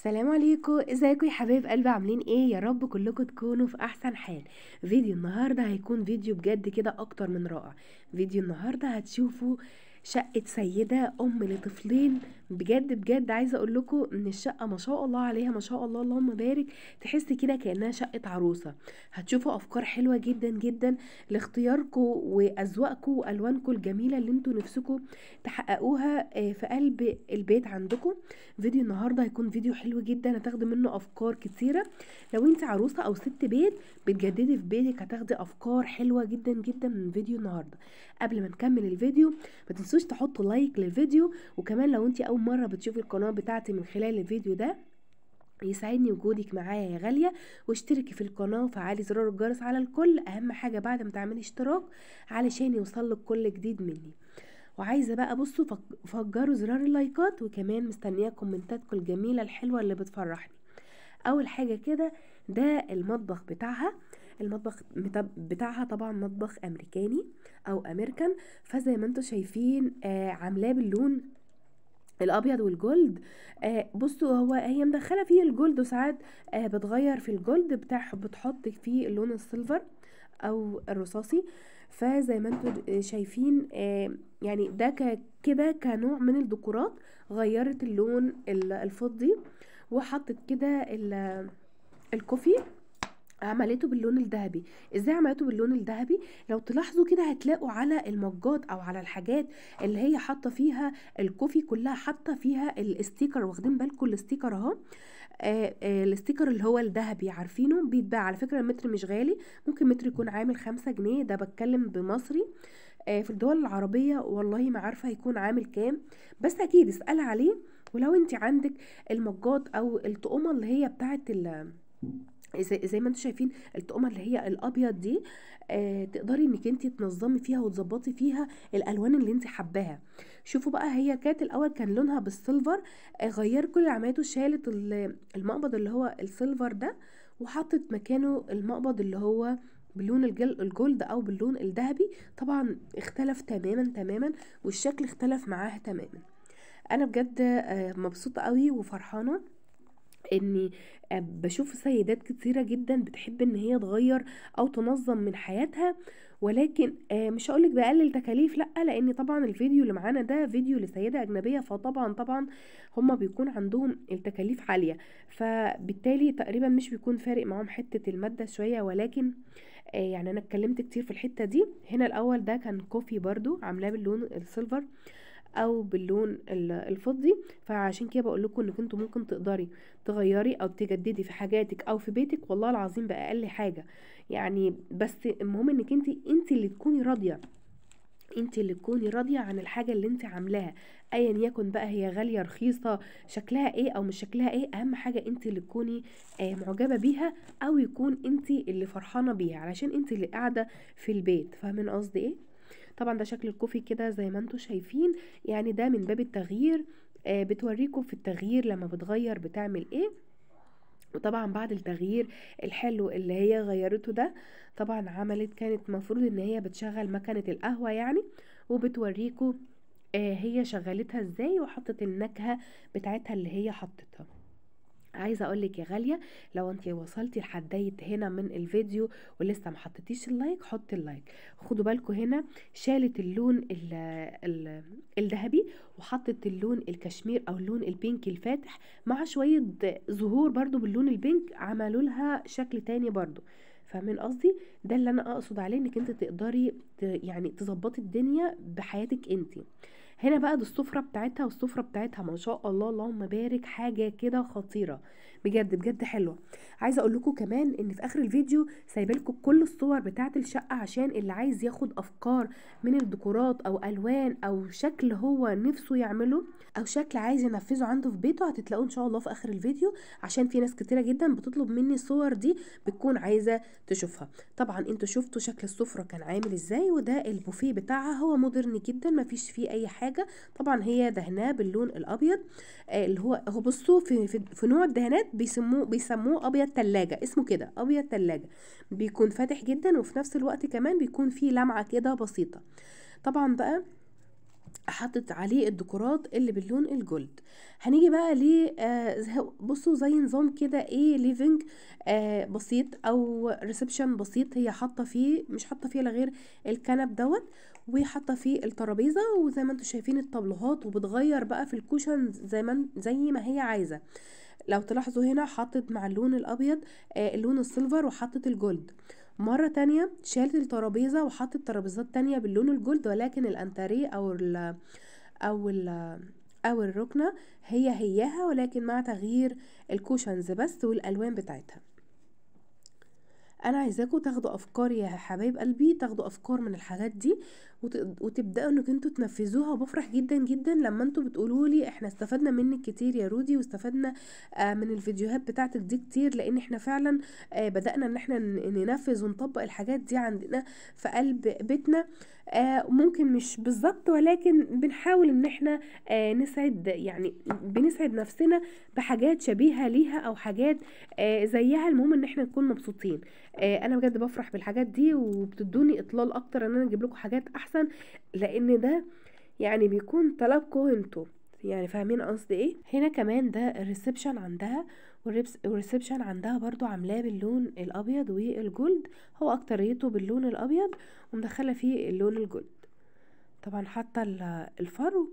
السلام عليكم. ازيكم يا حبايب قلبي؟ عاملين إيه؟ يا رب كلكم تكونوا في احسن حال. فيديو النهارده هيكون فيديو بجد كده أكتر من رائع. فيديو النهارده هتشوفوا شقة سيدة أم لطفلين. بجد بجد عايزة أقول لكم إن الشقة ما شاء الله عليها ما شاء الله اللهم بارك. تحس كده كأنها شقة عروسة. هتشوفوا أفكار حلوة جدا جدا لاختياركم وأذواقكم وألوانكم الجميلة اللي أنتوا نفسكم تحققوها آه، في قلب البيت عندكم. فيديو النهارده هيكون فيديو حلو جدا هتاخدي منه أفكار كتيرة. لو انت عروسة أو ست بيت بتجددي في بيتك هتاخدي أفكار حلوة جدا جدا من فيديو النهارده. قبل ما نكمل الفيديو ما تنسوش تحطوا like للفيديو وكمان لو انت أول مرة بتشوفي القناة بتاعتي من خلال الفيديو ده يسعدني وجودك معايا يا غالية. واشتركي في القناة وفعلي زرار الجرس على الكل. أهم حاجة بعد ما تعملي اشتراك علشان يوصلك كل جديد مني. وعايزة بقى بصوا فجروا زرار اللايكات وكمان مستنية كومنتاتكم الجميلة الحلوة اللي بتفرحني. أول حاجة كده ده المطبخ بتاعها. المطبخ بتاعها طبعا مطبخ أمريكاني أو أمريكان فزي ما أنتوا شايفين آه عاملاه باللون الأبيض وال gold. آه بصوا هو هي مدخلة فيه ال gold وساعات آه بتغير في ال gold بتاع بتحط فيه اللون ال silver أو الرصاصي. فزي ما أنتوا شايفين آه يعني ده كده كنوع من الديكورات غيرت اللون ال- الفضي وحطت كده ال- ال coffee. عملته باللون الذهبي. إزاي عملته باللون الذهبي؟ لو تلاحظوا كده هتلاقوا على المجات أو على الحاجات اللي هي حاطة فيها ال coffee كلها حاطة فيها ال sticker واخدين بالكم ال sticker أهو. آه، آه، الاستيكر اللي هو الذهبي عارفينه؟ بيتباع على فكرة المتر مش غالي ممكن متر يكون عامل خمسة جنيه. ده بتكلم بمصري. آه، في الدول العربية والله ما عارفة هيكون عامل كام. بس أكيد اسأل عليه. ولو أنت عندك المجات أو الطقمة اللي هي بتاعت ال زي, زي ما أنتم شايفين الطقمه اللي هي الأبيض دي آه تقدري انك انت تنظمي فيها وتظبطي فيها الألوان اللي انت حباها. شوفوا بقى هي كانت الأول كان لونها بال silver آه غير كل عملته شالت ال- المقبض اللي هو ال silver ده وحطت مكانه المقبض اللي هو باللون ال gold أو باللون الذهبي. طبعا اختلف تماما تماما والشكل اختلف معاها تماما. أنا بجد آه، مبسوطة قوي وفرحانة. إني بشوف سيدات كتيرة جدا بتحب إن هي تغير أو تنظم من حياتها ولكن آه، مش هقولك بقلل تكاليف لأ لأن طبعا الفيديو اللي معانا ده فيديو لسيدة أجنبية فطبعا طبعا هما بيكون عندهم التكاليف عالية. فبالتالي تقريبا مش بيكون فارق معاهم حتة المادة شوية ولكن آه، يعني أنا اتكلمت كتير في الحتة دي. هنا الأول ده كان كوفي برضو عاملاه باللون السيلفر. أو باللون ال- الفضي فعشان كده بقول لكم إنك أنتوا ممكن تقدري تغيري أو تجددي في حاجاتك أو في بيتك والله العظيم بأقل حاجة. يعني بس المهم إنك انت انت اللي تكوني راضية. انت اللي تكوني راضية عن الحاجة اللي انت عاملاها. ايا يكن بقى هي غالية رخيصة شكلها إيه أو مش شكلها إيه أهم حاجة انت اللي تكوني آه معجبة بيها أو يكون انت اللي فرحانة بيها علشان انت اللي قاعدة في البيت. فاهمين قصدي إيه؟ طبعا ده شكل الكوفي كده زي ما أنتم شايفين يعني ده من باب التغيير. آه بتوريكم في التغيير لما بتغير بتعمل إيه. وطبعا بعد التغيير الحلو اللي هي غيرته ده طبعا عملت كانت مفروض إن هي بتشغل مكنة القهوة يعني. وبتوريكم آه هي شغلتها إزاي وحطت النكهة بتاعتها اللي هي حطتها عايزة أقول لك يا غالية لو انت وصلتي لحدايه هنا من الفيديو ولسه ما حطيتيش ال like حطي ال like خدوا بالكم هنا شالت اللون ال ال الذهبي وحطت اللون الكشمير أو اللون ال pink الفاتح مع شوية زهور برضو باللون البينك عملوا لها شكل تاني برضو. فاهمين قصدي؟ ده اللي أنا أقصد عليه إنك أنت تقدري يعني تظبطي الدنيا بحياتك انت. هنا بقى دي السفرة بتاعتها والسفرة بتاعتها ما شاء الله اللهم بارك حاجة كده خطيرة. بجد بجد حلوة. عايزة أقول لكم كمان إن في آخر الفيديو سايبة لكم كل الصور بتاعت الشقة عشان اللي عايز ياخد أفكار من الديكورات أو ألوان أو شكل هو نفسه يعمله أو شكل عايز ينفذه عنده في بيته هتتلاقوه إن شاء الله في آخر الفيديو. عشان في ناس كتيرة جدا بتطلب مني الصور دي بتكون عايزة تشوفها. طبعا أنتوا شفتوا شكل السفرة كان عامل إزاي وده البوفيه بتاعها هو مودرن جدا ما فيش فيه أي حاجة. طبعا هي دهناه باللون الأبيض آه، اللي هو هو بصوا في, في, في نوع الدهانات بيسموه بيسموه أبيض تلاجة. اسمه كده أبيض تلاجة. بيكون فاتح جدا وفي نفس الوقت كمان بيكون فيه لمعة كده بسيطة. طبعا بقى حطت عليه الديكورات اللي باللون ال gold. هنيجي بقى ل آه بصوا زي نظام كده إيه living آه بسيط أو reception بسيط. هي حاطة فيه مش حاطة فيه غير الكنب دوت وحاطة فيه الترابيزة وزي ما أنتم شايفين التابلوهات وبتغير بقى في ال cushion زي ما زي ما هي عايزة. لو تلاحظوا هنا حطت مع اللون الأبيض آه اللون ال silver وحطت ال gold. مرة تانية شالت الترابيزة وحطت ترابيزات تانية باللون ال gold ولكن الأنتريه أو ال أو ال أو الركنة هي هياها ولكن مع تغيير ال cushions بس والألوان بتاعتها. أنا عايزاكم تاخدوا أفكار يا حبايب قلبي تاخدوا أفكار من الحاجات دي. وتبدأوا انك أنتوا تنفذوها. وبفرح جدا جدا لما أنتوا بتقولوا لي إحنا استفدنا منك كتير يا رودي واستفدنا آه من الفيديوهات بتاعتك دي كتير لأن إحنا فعلا آه بدأنا إن إحنا ننفذ ونطبق الحاجات دي عندنا في قلب بيتنا. آه ممكن مش بالظبط ولكن بنحاول إن إحنا نسعد يعني بنسعد نفسنا بحاجات شبيهة ليها أو حاجات زيها. المهم إن إحنا نكون مبسوطين. أنا بجد بفرح بالحاجات دي وبتدوني إطلال أكتر إن أنا أجيب لكم حاجات أحسن لأن ده يعني بيكون طلبكم أنتوا يعني فاهمين قصدي إيه؟ هنا كمان ده ال reception عندها وال reception عندها برضو عاملاه باللون الأبيض وال gold. هو أكتريته باللون الأبيض ومدخلة فيه اللون ال gold. طبعا حاطة الفرو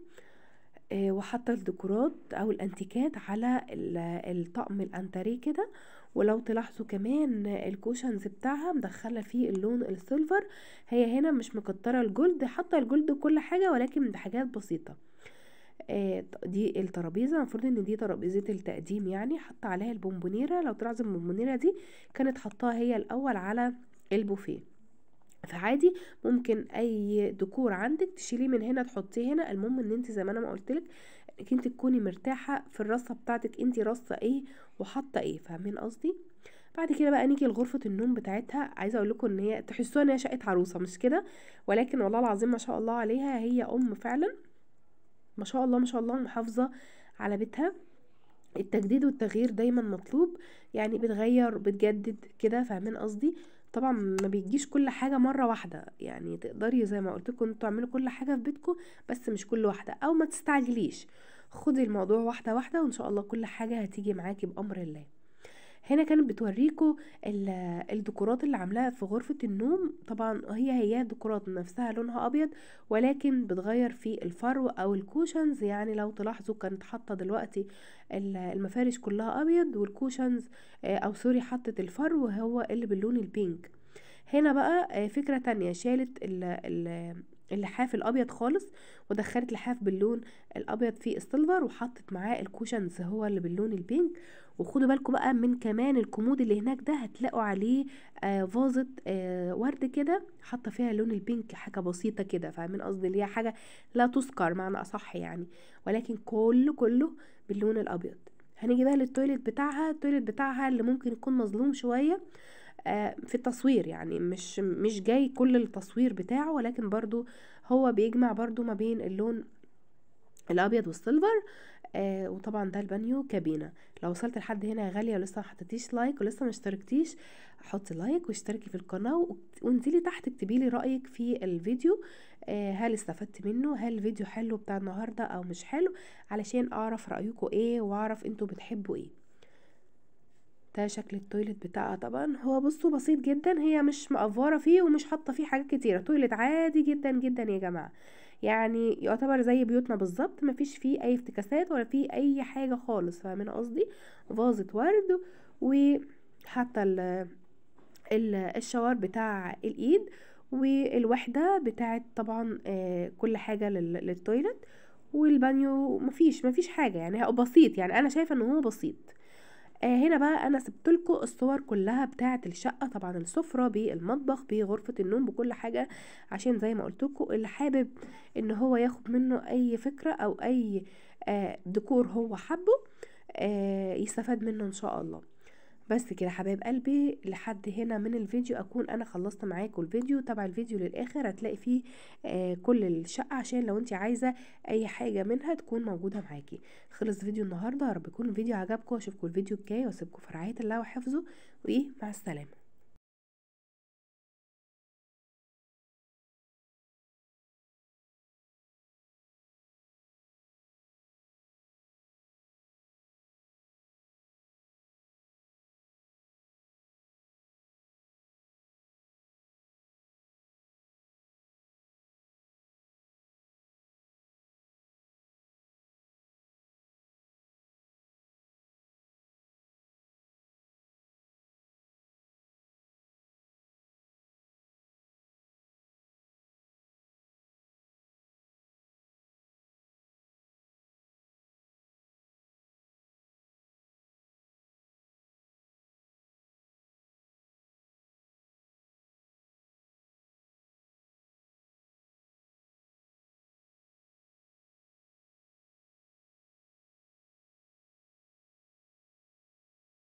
وحاطة الديكورات أو الأنتيكات على الطقم الأنتريه كده. ولو تلاحظوا كمان ال cushions بتاعها مدخلة فيه اللون ال silver هي هنا مش مكترة ال gold حاطة ال gold كل حاجة ولكن بحاجات بسيطة. دي الترابيزة المفروض إن دي ترابيزة التقديم يعني حاطة عليها البونبونيرة. لو تلاحظوا البونبونيرة دي كانت حطاها هي الأول على البوفيه. فعادي ممكن أي ديكور عندك تشيليه من هنا تحطيه هنا. المهم إن أنت زي ما أنا ما قلت لك إنك أنت تكوني مرتاحة في الرصة بتاعتك أنت رصة إيه وحاطة إيه فاهمين قصدي؟ بعد كده بقى نيجي لغرفة النوم بتاعتها. عايزة أقول لكم إن هي تحسوها إن هي شقة عروسة مش كده؟ ولكن والله العظيم ما شاء الله عليها هي أم فعلا. ما شاء الله ما شاء الله محافظة على بيتها. التجديد والتغيير دايما مطلوب. يعني بتغير بتجدد كده فاهمين قصدي؟ طبعا ما بيجيش كل حاجة مرة واحدة. يعني تقدري زي ما قلت لكم إنتوا تعملوا كل حاجة في بيتكم بس مش كل واحدة أو ما تستعجليش. خدي الموضوع واحدة واحدة وإن شاء الله كل حاجة هتيجي معاكي بأمر الله. هنا كانت بتوريكم الديكورات اللي عاملاها في غرفة النوم. طبعا هي هي ديكورات نفسها لونها أبيض ولكن بتغير في الفرو أو ال cushions. يعني لو تلاحظوا كانت حاطة دلوقتي المفارش كلها أبيض وال cushions أو sorry حطت الفرو هو اللي باللون ال pink هنا بقى فكرة تانية. شالت ال ال اللحاف الأبيض خالص ودخلت لحاف باللون الأبيض في ال silver وحطت معاه ال cushions هو اللي باللون ال pink وخدوا بالكم بقى من كمان الكومود اللي هناك ده هتلاقوا عليه آه فازة آه ورد كده حاطة فيها لون ال pink حاجة بسيطة كده فاهمين قصدي؟ اللي هي حاجة لا تذكر معنى أصح يعني. ولكن كله كله باللون الأبيض. هنيجي بقى لل toilet بتاعها. ال toilet بتاعها اللي ممكن يكون مظلوم شوية في التصوير يعني. مش مش جاي كل التصوير بتاعه ولكن برضو هو بيجمع برضو ما بين اللون الأبيض وال silver آه وطبعا ده البانيو كابينة. لو وصلت لحد هنا يا غالية ولسه ما حطيتيش like ولسه ما اشتركتيش حطي like واشتركي في القناة وانزلي تحت اكتبي لي رأيك في الفيديو آه هل استفدت منه؟ هل الفيديو حلو بتاع النهاردة أو مش حلو؟ علشان أعرف رأيكم إيه وأعرف أنتوا بتحبوا إيه. ده شكل ال toilet بتاعها طبعا. هو بصوا بسيط جدا هي مش مأفورة فيه ومش حاطة فيه حاجات كتيرة. toilet عادي جدا جدا يا جماعة. يعني يعتبر زي بيوتنا بالظبط مفيش فيه أي افتكاسات ولا فيه أي حاجة خالص فاهمين قصدي؟ فازه ورد وحتى ال ال shower بتاع الإيد والوحدة بتاعت طبعا كل حاجة لل toilet والبانيو مفيش مفيش حاجة يعني بسيط يعني أنا شايفة إن هو بسيط. آه هنا بقى أنا سبت لكم الصور كلها بتاعة الشقة طبعا السفرة بالمطبخ بغرفة النوم بكل حاجة عشان زي ما قلت لكم اللي حابب إن هو ياخد منه أي فكرة أو أي آه ديكور هو حبه آه يستفاد منه إن شاء الله. بس كده حبايب قلبي لحد هنا من الفيديو أكون أنا خلصت معاكم الفيديو. تابع الفيديو للآخر هتلاقي فيه آه كل الشقة عشان لو انت عايزة أي حاجة منها تكون موجودة معاكي خلص فيديو النهارده يا رب يكون الفيديو عجبكم وأشوفكم الفيديو الجاي وأسيبكم في رعاية الله وحفظه وإيه؟ مع السلامة.